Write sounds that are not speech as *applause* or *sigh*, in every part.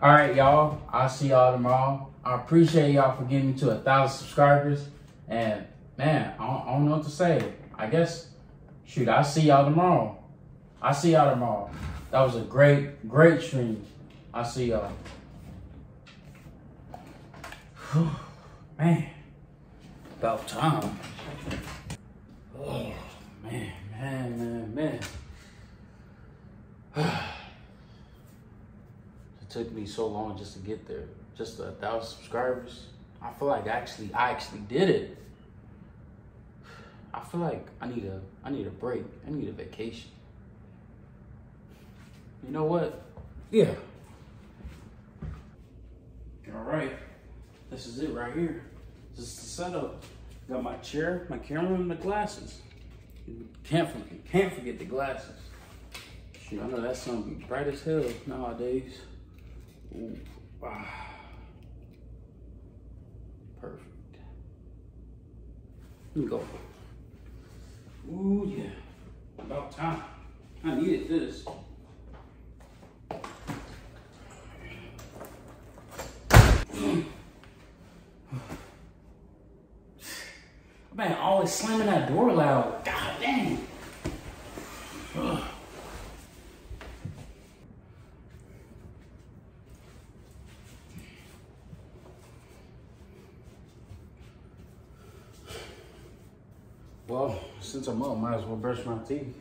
All right, y'all. I'll see y'all tomorrow. I appreciate y'all for getting me to a thousand subscribers. And man, I don't, I don't know what to say. I guess, shoot, I'll see y'all tomorrow. I'll see y'all tomorrow. That was a great, great stream. I'll see y'all. man, about time. Oh, man, man, man, man. it took me so long just to get there. Just a thousand subscribers. I feel like actually, I actually did it. I feel like I need a, I need a break. I need a vacation. You know what? Yeah. All right. This is it right here. This is the setup. Got my chair, my camera, and the glasses. Can't forget, can't forget the glasses. Shoot, I know that sun be bright as hell nowadays. Ooh, ah. Perfect. Let me go. Ooh, yeah. About time. I needed this. Man, always slamming that door loud. Well, since I'm up, might as well brush my teeth.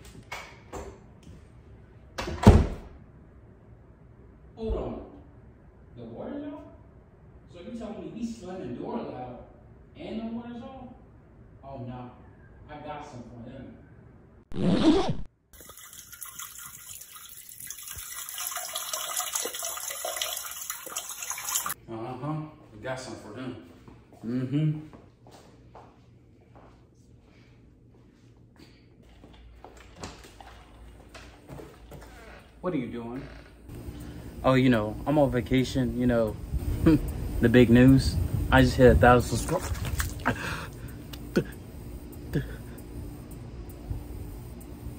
Hold on. The water's on? So you telling me he's slamming the door loud and the water's on? Oh no, I got some for him. Uh-huh, we got some for him. Mm-hmm. What are you doing? Oh, you know, I'm on vacation, you know, *laughs* the big news. I just hit a thousand subscribers.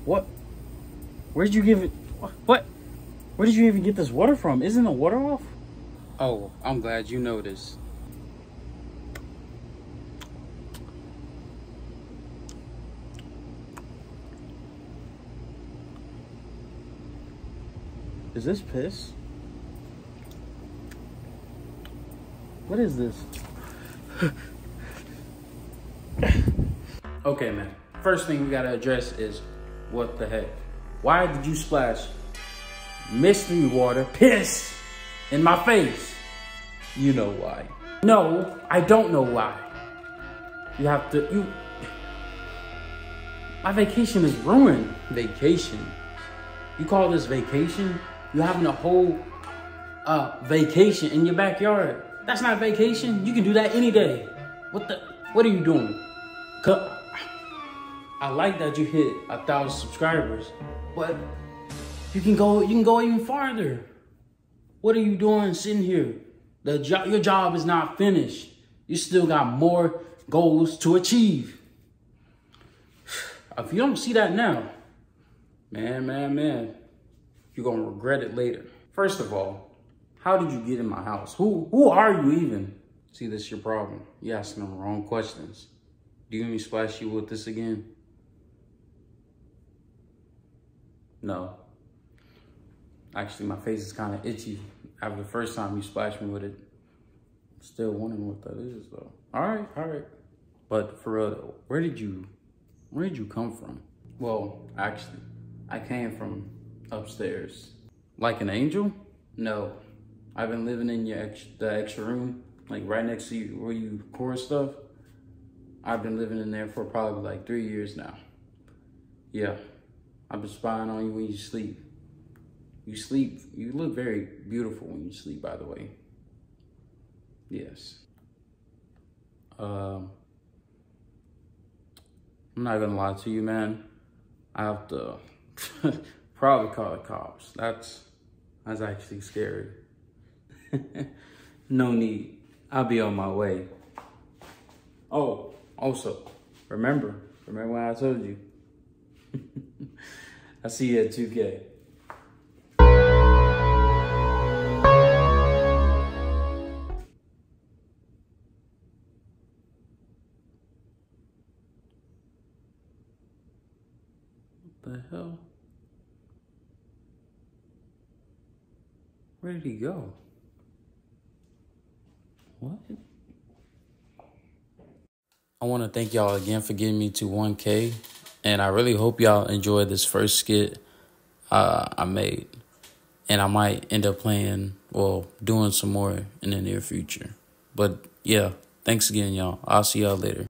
What? Where'd you give it? What? Where did you even get this water from? Isn't the water off? Oh, I'm glad you noticed. Is this piss? What is this? *laughs* okay, man. First thing we gotta address is what the heck? Why did you splash mystery water, piss, in my face? You know why. No, I don't know why. You have to, you, my vacation is ruined. Vacation? You call this vacation? You're having a whole uh, vacation in your backyard. That's not vacation. You can do that any day. What the, what are you doing? I like that you hit a thousand subscribers, but you can go, you can go even farther. What are you doing sitting here? The job, your job is not finished. You still got more goals to achieve. *sighs* If you don't see that now, man, man, man, you're gonna regret it later. First of all, how did you get in my house? Who who are you even? See, this is your problem. You're asking the wrong questions. Do you want me to splash you with this again? No. Actually, my face is kind of itchy after the first time you splashed me with it. Still wondering what that is, though. All right, all right. But for real, though, where did you, where did you come from? Well, actually, I came from upstairs. Like an angel? No. I've been living in your ex the extra room, like right next to you where you record stuff. I've been living in there for probably like three years now. Yeah. I've been spying on you when you sleep. You sleep, you look very beautiful when you sleep, by the way. Yes. Um, I'm not gonna lie to you, man. I have to *laughs* probably call the cops. That's that's actually scary. *laughs* no need. I'll be on my way. Oh, also, remember, remember what I told you. *laughs* I see you at 2K. What the hell? Where did he go? What? I want to thank y'all again for getting me to 1K. And I really hope y'all enjoyed this first skit uh, I made. And I might end up playing, well, doing some more in the near future. But yeah, thanks again, y'all. I'll see y'all later.